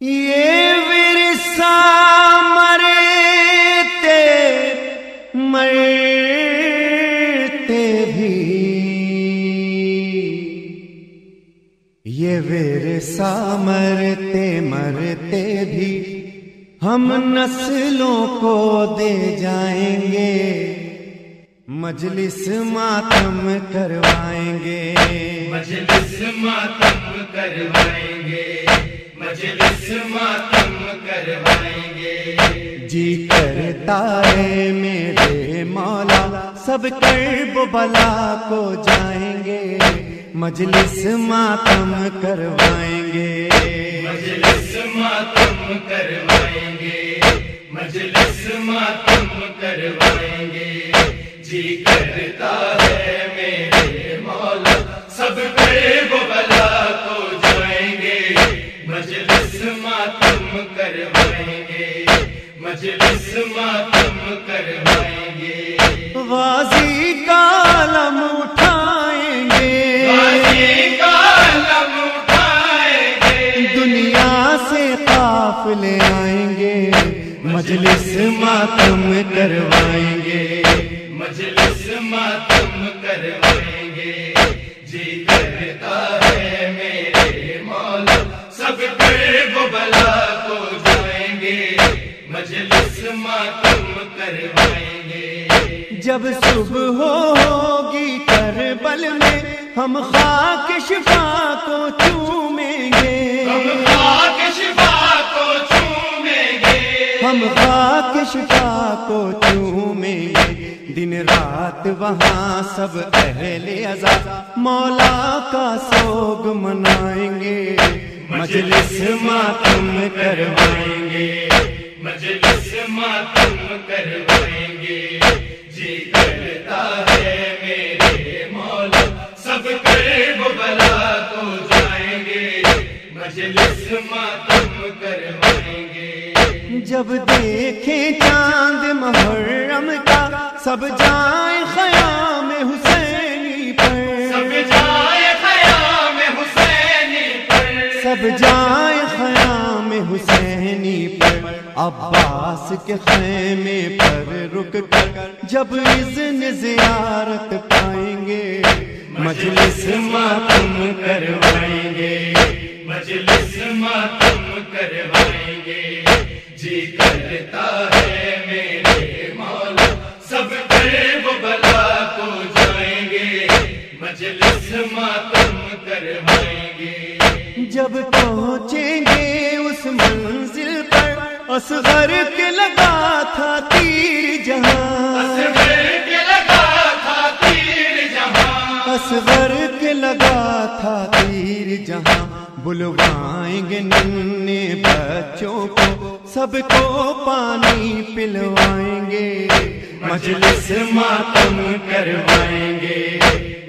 ये विरसा मरते मरते भी। ये विरसा मरते मरते भी। हम नस्लों को दे जाएँगे, मजलिस मातम करवाएँगे। मजलिस मातम करवाएँगे। मजलिस मातम करवाएँगे जी करता है मेरे मौला, सब कर्ब बला को जाएँगे। मजलिस मातम करवाएँगे। मजलिस मातम करवाएँगे। मजलिस मातम करवाएँगे। जी करता है मेरे मौला, सब कर्ब बला को मजलिस मातम करवाएँगे मजलिस मातम करवाएँगे वाजी कालम उठाएँगे। गाजी का लम उठाएँगे। दुनिया से काफिले आएँगे मजलिस मातम करवाएँगे। मजलिस मातम करवाएँगे। जब सुबह होगी करबल में हम खाक शिफा को चूमेंगे। हम खाक शिफा को चूमेंगे। हम खाक शिफा को चूमेंगे। दिन रात वहाँ सब अहले अजा मौला का सोग मनाएँगे। मजलिस मातम करवाएँगे। मजलिस मातम करवाएँगे। करता है मेरे मौला। सब कर्ब बला को जाएँगे। मजलिस मातम करवाएँगे। जब देखे चाँद मुहर्रम का सब जाए खयाम हुसैनी पर। सब जाए खयाम हुसैनी पर। सब जाए अब्बास के खैमे पर रुक कर जब इज़्न जियारत पाएँगे, मजलिस मातम करवाएँगे, मजलिस मातम करवाएँगे। जी करता है मेरे मौला, सब कर्ब बला को जाएँगे। मजलिस मातम करवाएँगे। जब पहुँचेंगे उस मंजिल पर असगर के लगा था तीर जहाँ। असगर के लगा था तीर जहाँ। बुलवाएँगे नन्हे बच्चों को, सबको पानी पिलवाएँगे। मजलिस मातम करवाएँगे,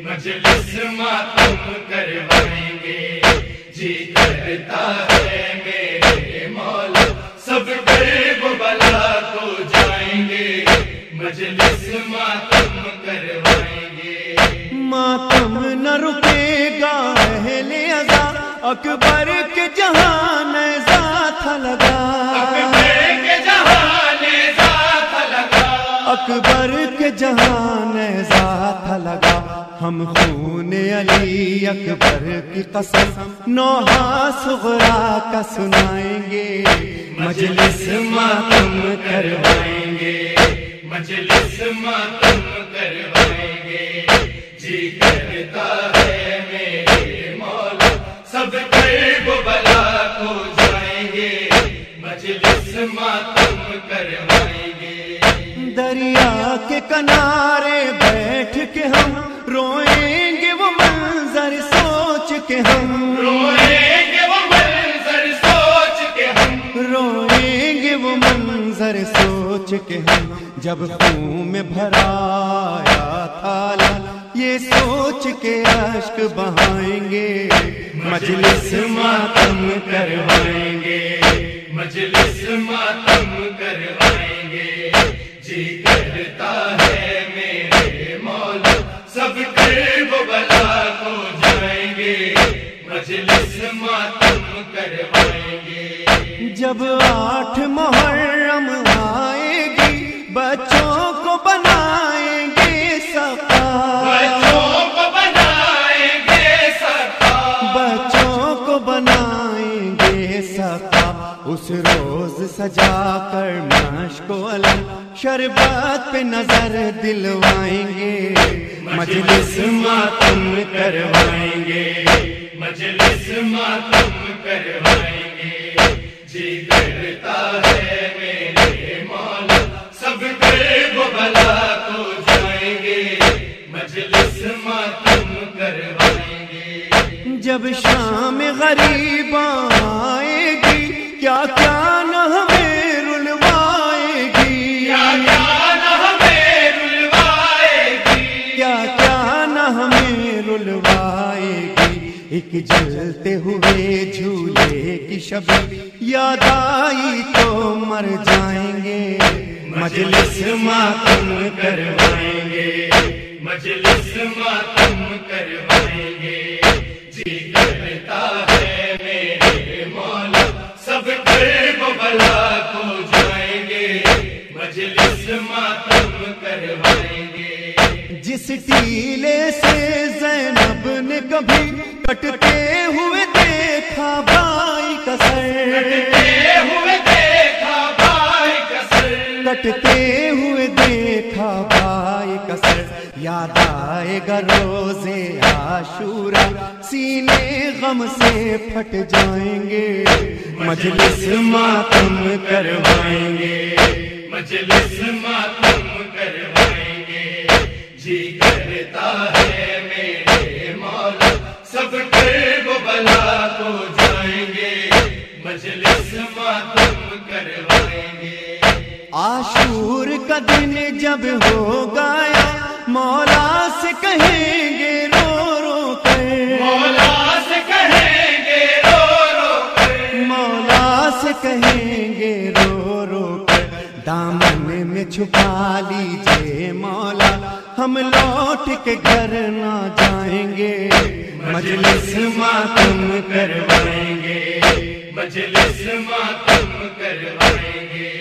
मजलिस मातम करवाएँगे। जी करता है रुकेगा अहले अजा अकबर के जहान था लगा। अकबर के जहान साथ लगा। अकबर के जहान था लगा। हम खून अली अकबर की कसम नोहा सुगरा का सुनाएँगे। मजलिस मातम करवाएँगे। मजलिस मातम करवाएँगे। जी है मेरे मौला सब कर्ब बला को जाएँगे। मजलिस मातम करवाएँगे। दरिया के किनारे बैठ के हम रोएँगे वो मंजर सोच के हम रोएँगे वो मंजर सोच के हम। रोएँगे वो मंजर सोच के हम। जब खून में भराया थाला ये सोच के आश्क बहाएँगे। मजलिस मातम करवाएँगे। मजलिस मातम करवाएँगे। सजा कर मश्को अलम शरबत पे नज़र दिलवाएँगे। मजलिस मातम करवाएँगे। मजलिस मातम करवाएँगे। जी करता है मेरे मौला, सब गर्व भला को जाएँगे। मजलिस मातम करवाएँगे। जब शाम गरीब एक जलते हुए झूले की शबी याद आई तो मर जाएँगे। मजलिस मातम करवाएँगे। मजलिस मातम करवाएँगे। जी करता है मेरे मौला। सब भला को जाएँगे। मजलिस मातम करवाएँगे। जिस टीले से कभी कटते हुए देखा भाई का सर ये हुए देखा भाई कसर। कटते हुए देखा भाई का सर याद आएगा रोज़े आशूरा सीने गम से फट जाएँगे। मजलिस मातम करवाएँगे। मजलिस मातम करवाएँगे। जी करता है सब गर्व भला को जाएँगे मजलिस मातम करवाएँगे। आशूर का दिन जब हो गया मौला से कहेंगे रो रो कर। मौला से कहेंगे रो रो कर। मौला से कहेंगे रो रो कर। दामन में छुपा लीजिए मौला हम लौट मजलिस मातम करवाएँगे।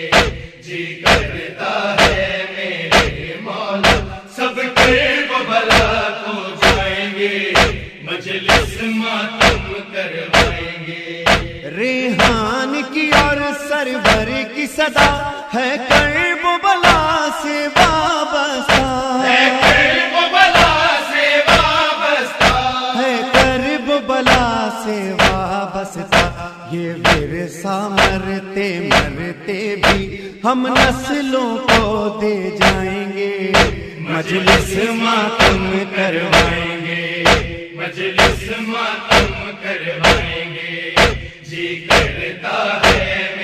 जी करता है मेरे मौला सब गर्व भला को जाएँगे। मजलिस मातम करवाएँगे। रेहान की और सरवर की सदा है कर्ब बला से मरते मरते भी हम नस्लों को दे जाएँगे। मजलिस मातम करवाएँगे, मजलिस मातम करवाएँगे। जी करता है